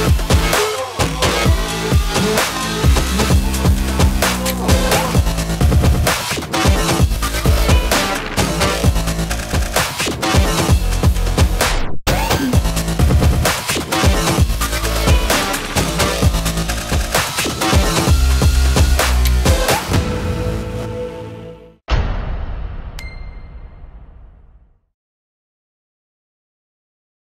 Bye.